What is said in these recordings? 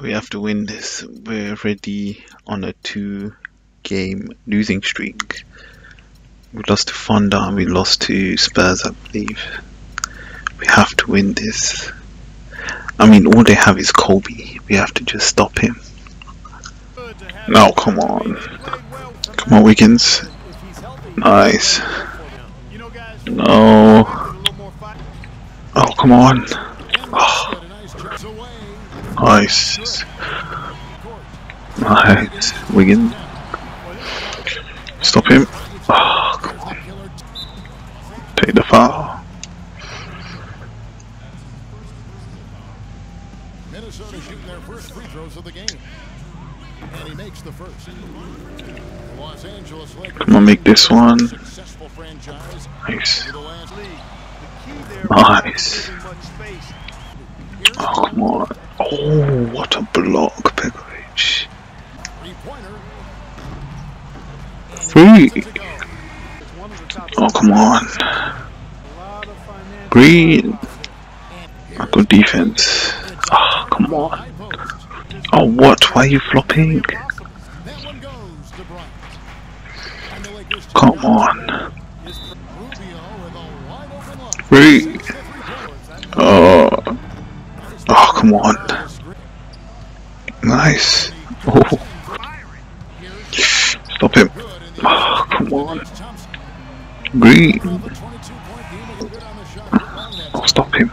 we have to win this. We're already on a two game losing streak. We lost to Fonda and we lost to Spurs, I believe. We have to win this. I mean, all they have is Kobe. We have to just stop him. No, come on. Come on, Wiggins. Nice. No. Oh, come on. Nice. Nice. Wiggins. Stop him. Oh, come on. Take the foul. Minnesota shooting their first free throws of the game. And he makes the first. Los Angeles Lakers Come on, make this one. Nice. over the last Nice. Oh, come on. Oh, what a block, Pekovic. three-pointer. Oh, come on. Green. Good defense. Oh, come on. Oh, what? Why are you flopping? Come on. Three-pointers. Oh. Oh, come on. Nice. Oh, stop him. Oh, come on. Green. The 22-point game was good on the shot. Long that Oh, stop him.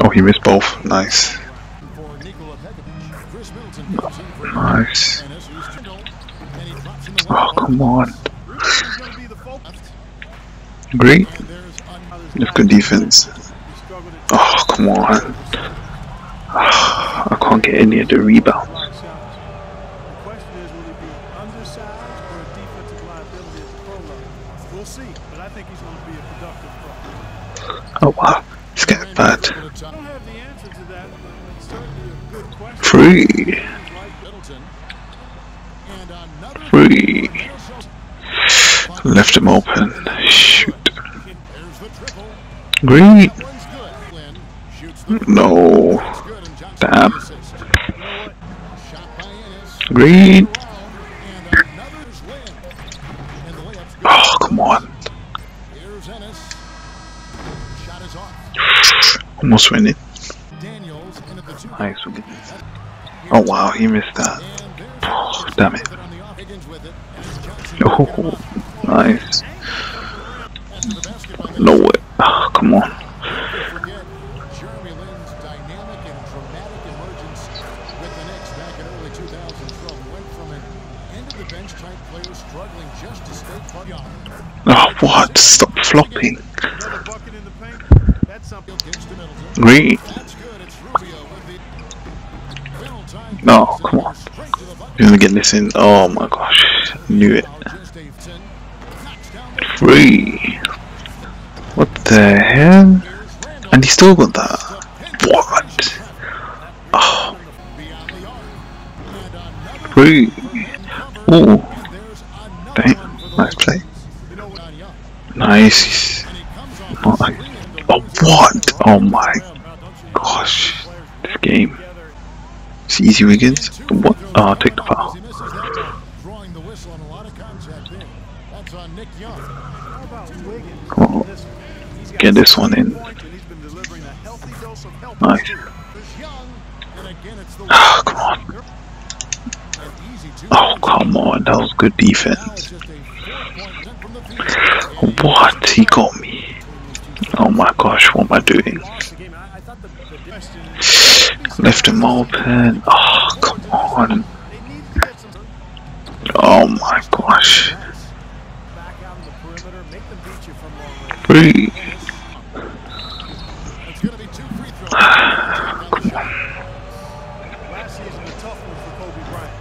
Oh, he missed both. Nice. The Oh, come on. Ruben's going to be the focus. Green. And there's another That's good defense. He struggled to Oh, come on. I can't get any of the rebounds. block shots. The question is, will he be undersized or a defensive liability at the pro level? We'll see, but I think he's going to be a productive pro. Oh, wow. It's getting bad. Free. Free. Left him open. Shoot. Green. No. Damn. Green. Oh, come on. Almost win Daniels Oh, wow. He missed that. Oh, damn it. Oh, nice. No way. Oh, come on. forget what? Stop flopping. and You're gonna get this in. Oh my gosh. Knew it. Free. What the hell? And he still got that. What? Oh, free. Ooh, dang. Nice play. Nice. Oh, what? Oh my gosh. This game. It's easy Wiggins. What? Oh, I'll take the foul. Got Get this one in. Nice. Oh, come on. Oh, come on. That was good defense. What? He got me. Oh my gosh, what am I doing? Left him open. Oh, come on. Oh my gosh. back out in the perimeter, make them beat you from long range. Free. It's going to be two free throws. On the shot. Last season, a ah, one for Kobe Bryant.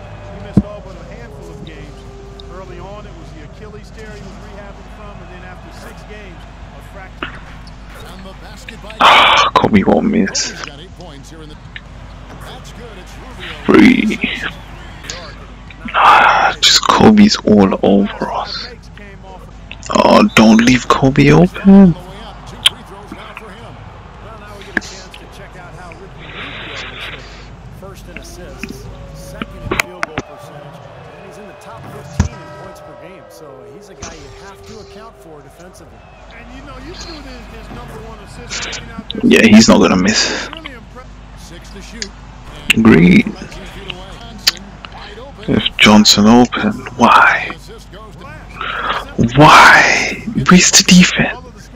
He Kobe's all over us. Oh, don't leave Kobe open. On the way up, two free throws now for him. Well, now we get a chance to check out how Ricky Rubio is hitting. First in assists, second in field goal percentage, and he's in the top 15 in points per game. So he's a guy you have to account for defensively. And you know, you threw his, his number one assist rating out there. Yeah, he's not gonna miss. Really impressive. Six to shoot. Green. 19 feet away. Johnson, wide open. If Johnson open, why? Why? Where's the defense?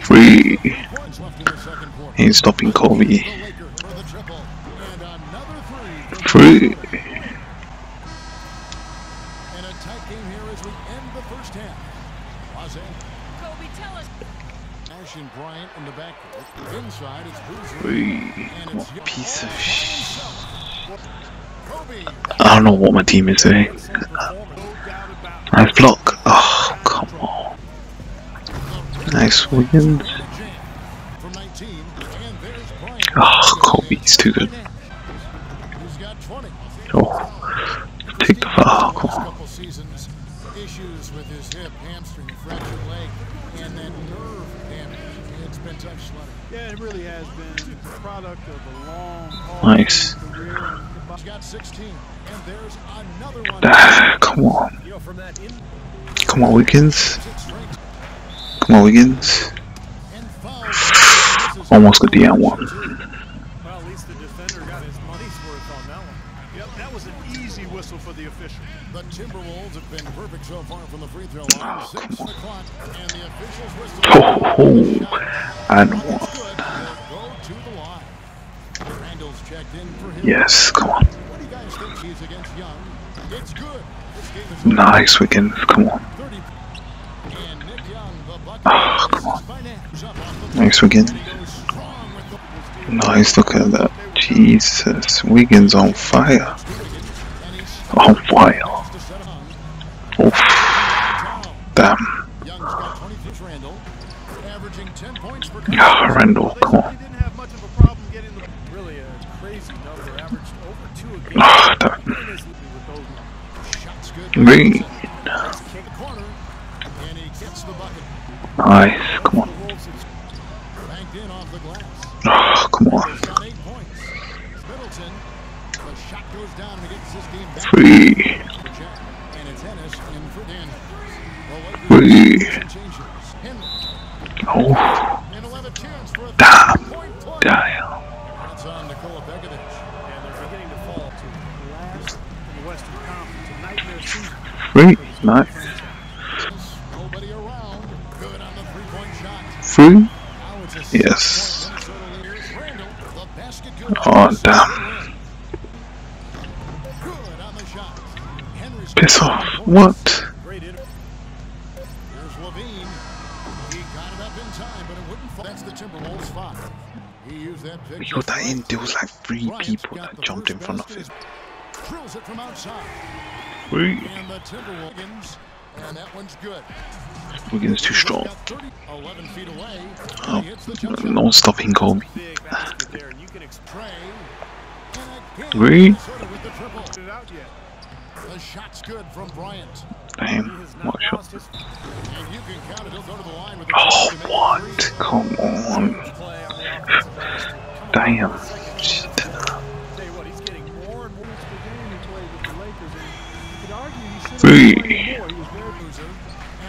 Free. Ain't stopping Kobe. Free. Bryant in the backcourt. Inside it's on, piece of by sh. himself. Kobe. I don't know what my team is doing. Nice block. Oh, come on. Nice Wiggins. From 19. And. Oh, Kobe's too good. Who's got 20? Oh, take the foul. Come on. issues with his hip, hamstring, fractured leg, and nerve been tough sledding. Yeah, it really has been the product of a long, hard Nice. career. He's got 16, and there's another one. Ah, come on. You know, from that in Come on, Wiggins. Come on, Wiggins. Almost got the N1. Well, at least the defender got his money's worth on that one. Yep, that was an easy whistle for the official. The Timberwolves have been perfect so far from the free throw line. Oh, Six on the clock, and the officials whistle. Oh, and one. good. Go to the line. Randle's checked in for him. Yes, come on. What do you guys think he's against Young? It's good. This game is. Nice, Wiggins. Come on. And Nick Young, the bucket. Oh, ah, come on. This is by Nash. Up off the Nice, Wiggins. And he goes strong with the Nice, look at that. Jesus. Wiggins on fire. On fire. Oof. Damn. 23 Randle, averaging 10 points per Randle, come on. really a crazy number, averaged over two a game. Green. Nice. Come on. Oh, come on. He's A nightmare season. Free. Nice. Free. Yes. Oh, damn. Good on the shot. Henry's Piss off. What? He used that pick. Yo, that in, there was like three people that jumped in front of him. Drills it from outside. Free. And the Timberwolves. And that one's good. Wiggins too strong. 11 feet away. Oh, He hits the jump shot. no stopping Kobe. Big the triple. it out yet. The shot's good from Bryant. Damn. What shot? And you can count it. He'll go to the line with the Oh, triple to make it what? Come on. play on the offensive glass to come Damn. up with the second Shit. Tell what, he's getting more and more. the game he with the Lakers, you could argue he should have Free. more. He was very Loser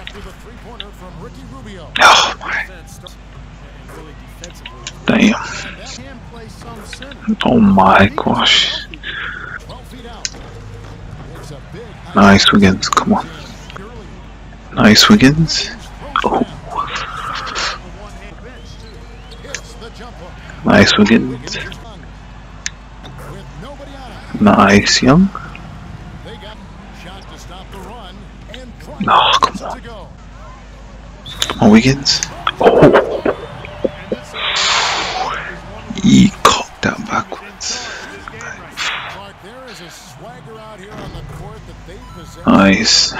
after the three-pointer from Ricky Rubio. Oh my. defense start- and really defensively. Damn. And that can play some center. Oh my gosh. Nice Wiggins. Come on. Nice Wiggins. Oh, nice Wiggins. Nice Young. No, come on. on, Wiggins. Oh, Nice.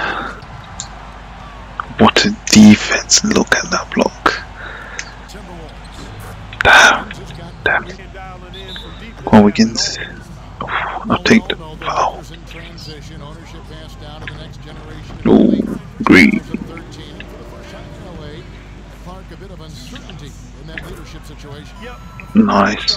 What a defense. Look at that block. Damn. Damn. And dialing in from deep Come on, Wiggins. Oh, I'll take the foul. Lakers in transition. Ownership passed down to the next generation. Green. 2013. For the first time in LA, Clark a bit of uncertainty in that leadership situation. Yep. Nice.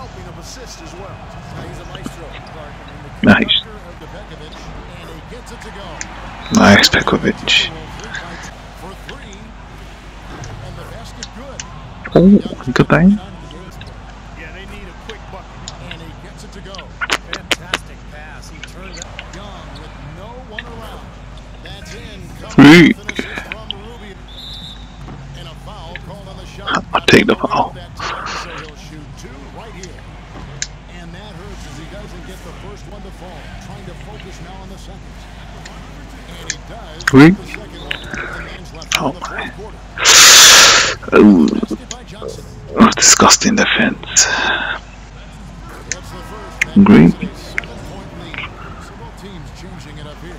helping of assists as well. He's a maestro, Clark. I mean, the Nice. Tucker of the Pekovic, and he gets it to go. Nice, Pekovic. For three. And the basket good. Oh, good bang. Yeah, they need a quick bucket. And he gets it to go. fantastic pass. He turned it. Young with no one around. That's in. Three. Coming with an assist from Rubio. And a foul called on the shot. I'll take the foul. That time, so he'll shoot two right here. And that hurts as he doesn't get the first one to fall. Trying to focus now on the second. And he does. Three. The second one. And man's left Oh my. Oh, Basket by Johnson. Oh, disgusting defense. That's the first. That Green. makes it a seven-point lead. So both teams changing it up here.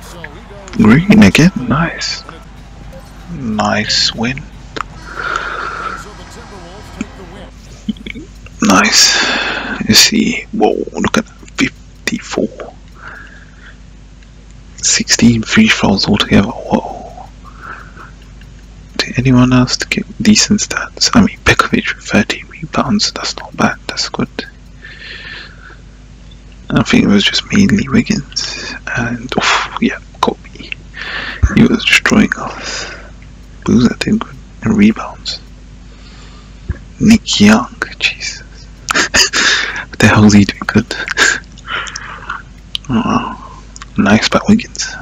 So he goes. Green again. Nice. Nice win. And so the Timberwolves take the win. Nice. You see, look at that. 54. 16 free throws altogether. Whoa. Did anyone else get decent stats? I mean, Pekovic with 13 rebounds. That's not bad. That's good. I think it was just mainly Wiggins. And, oof, yeah, Kobe. He was destroying us. Boozer did good. And rebounds. Nick Young, Jesus. the hell is he doing good? oh, nice by Wiggins.